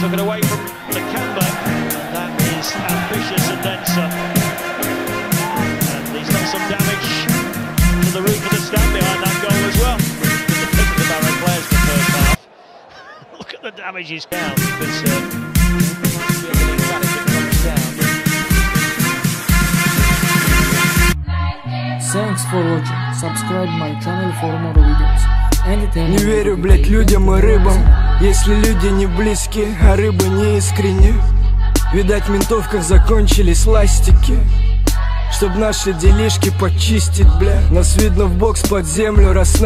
took it away from Nakamba. That is ambitious and then some. And he's done some damage to the roof of the stand behind that goal as well. The pick of the Barrow players in the first half. Look at the damage he's down. Because, uh, feel the emphatic it comes down. Thanks for watching. Subscribe my channel for more videos. Anytime Не верю, блять, людям и рыбам Если люди не близки, а рыбы не искренне Видать, в ментовках закончились ластики. Чтоб наши делишки почистить, бля. Нас видно в бокс под землю, раз нас